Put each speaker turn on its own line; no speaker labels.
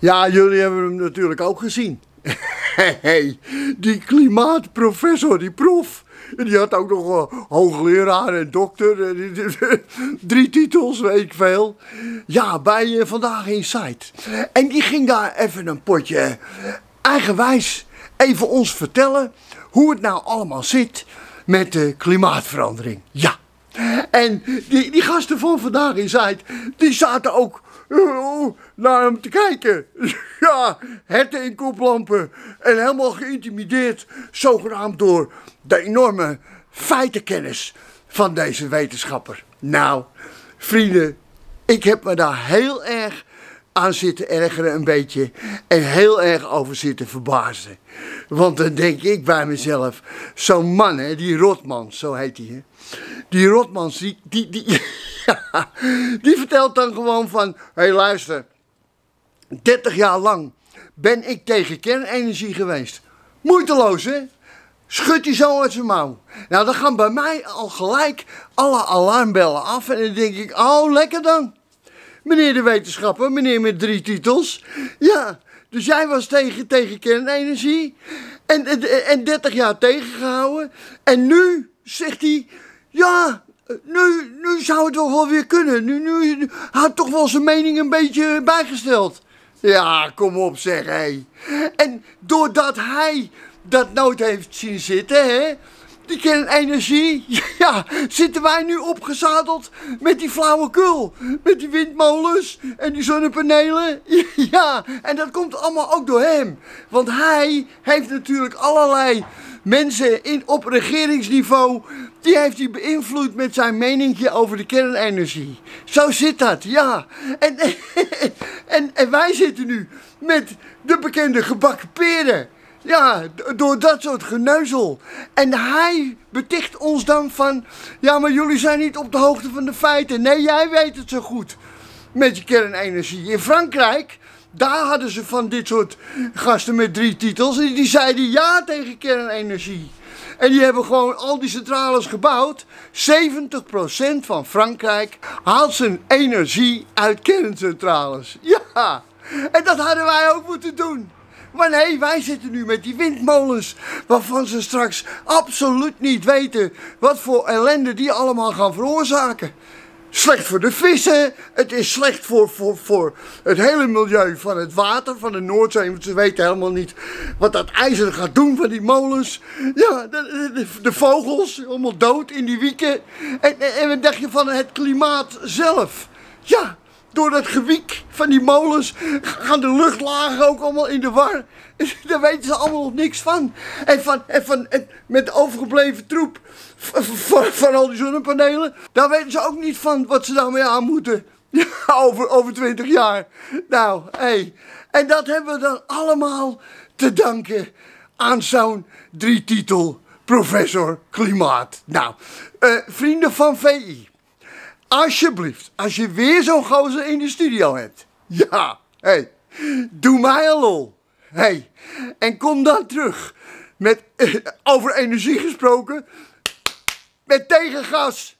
Ja, jullie hebben hem natuurlijk ook gezien. die klimaatprofessor, die prof. Die had ook nog een hoogleraar en dokter. en Drie titels, weet ik veel. Ja, bij eh, Vandaag Insight. En die ging daar even een potje eigenwijs even ons vertellen hoe het nou allemaal zit met de klimaatverandering. Ja. En die, die gasten van Vandaag Insight, die zaten ook eh, naar hem te kijken. Ja, herten in koplampen. En helemaal geïntimideerd, zogenaamd door de enorme feitenkennis van deze wetenschapper. Nou, vrienden, ik heb me daar heel erg aan zitten ergeren een beetje en heel erg over zitten verbazen. Want dan denk ik bij mezelf, zo'n man, hè, die Rotman, zo heet hij. Die Rotmans, die, die, die, die vertelt dan gewoon van, hé hey, luister, 30 jaar lang ben ik tegen kernenergie geweest. Moeiteloos, hè? Schudt hij zo uit zijn mouw. Nou, dan gaan bij mij al gelijk alle alarmbellen af. En dan denk ik, oh, lekker dan. Meneer de wetenschapper, meneer met drie titels. Ja, dus jij was tegen, tegen kernenergie. En, en, en 30 jaar tegengehouden. En nu zegt hij, ja, nu, nu zou het toch wel weer kunnen. Nu, nu had toch wel zijn mening een beetje bijgesteld. Ja, kom op zeg, hé. En doordat hij dat nooit heeft zien zitten, hè, die kernenergie, ja, zitten wij nu opgezadeld met die flauwekul. Met die windmolens en die zonnepanelen. Ja, en dat komt allemaal ook door hem. Want hij heeft natuurlijk allerlei mensen in, op regeringsniveau, die heeft hij beïnvloed met zijn meningje over de kernenergie. Zo zit dat, ja. En, en, en wij zitten nu met de bekende gebakken peren. Ja, door dat soort geneuzel. En hij beticht ons dan van... Ja, maar jullie zijn niet op de hoogte van de feiten. Nee, jij weet het zo goed. Met je kernenergie. In Frankrijk, daar hadden ze van dit soort gasten met drie titels. En die zeiden ja tegen kernenergie. En die hebben gewoon al die centrales gebouwd. 70% van Frankrijk haalt zijn energie uit kerncentrales. Ja, en dat hadden wij ook moeten doen. Maar nee, wij zitten nu met die windmolens. Waarvan ze straks absoluut niet weten wat voor ellende die allemaal gaan veroorzaken. Slecht voor de vissen. Het is slecht voor, voor, voor het hele milieu van het water, van de Noordzee. Want ze weten helemaal niet wat dat ijzer gaat doen van die molens. Ja, de, vogels, allemaal dood in die wieken. En, en, en wat dacht je van het klimaat zelf? Ja, door dat gewiek van die molens gaan de luchtlagen ook allemaal in de war. Daar weten ze allemaal nog niks van. En, van, en, van, met overgebleven troep van, al die zonnepanelen, daar weten ze ook niet van wat ze daarmee aan moeten. over, over 20 jaar. Nou, hé. Hey. En dat hebben we dan allemaal te danken aan zo'n titel professor klimaat. Nou, uh, vrienden van VI. Alsjeblieft, als je weer zo'n gozer in de studio hebt. Ja, hé, hey, doe mij een lol. Hey, en kom dan terug met, over energie gesproken, met tegengas.